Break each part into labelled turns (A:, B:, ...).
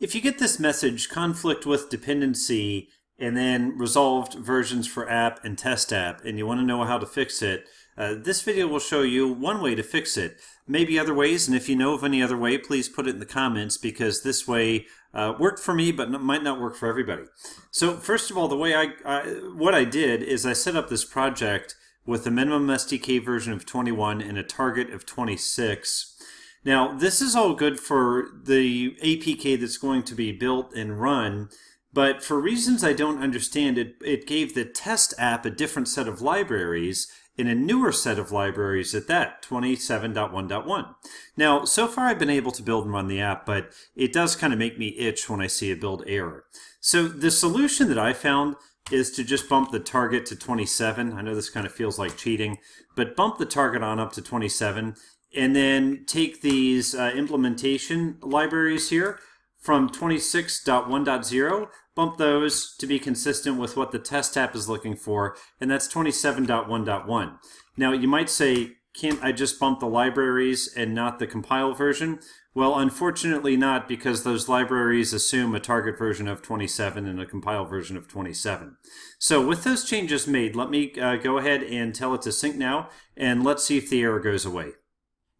A: If you get this message, conflict with dependency, and then resolved versions for app and test app, and you want to know how to fix it, uh, this video will show you one way to fix it. Maybe other ways, and if you know of any other way, please put it in the comments because this way uh, worked for me, but might not work for everybody. So first of all, the way I, I what I did is I set up this project with a minimum SDK version of 21 and a target of 26. Now, this is all good for the APK that's going to be built and run, but for reasons I don't understand, it, it gave the test app a different set of libraries in a newer set of libraries at that, 27.1.1. Now, so far I've been able to build and run the app, but it does kind of make me itch when I see a build error. So the solution that I found is to just bump the target to 27. I know this kind of feels like cheating, but bump the target on up to 27 and then take these uh, implementation libraries here from 26.1.0, bump those to be consistent with what the test app is looking for, and that's 27.1.1. Now you might say, can't I just bump the libraries and not the compile version? Well, unfortunately not, because those libraries assume a target version of 27 and a compile version of 27. So with those changes made, let me uh, go ahead and tell it to sync now, and let's see if the error goes away.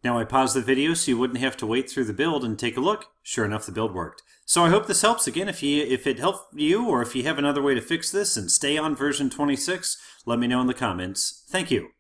A: Now I paused the video so you wouldn't have to wait through the build and take a look. Sure enough, the build worked. So I hope this helps. Again, if you if it helped you or if you have another way to fix this and stay on version 26, let me know in the comments. Thank you.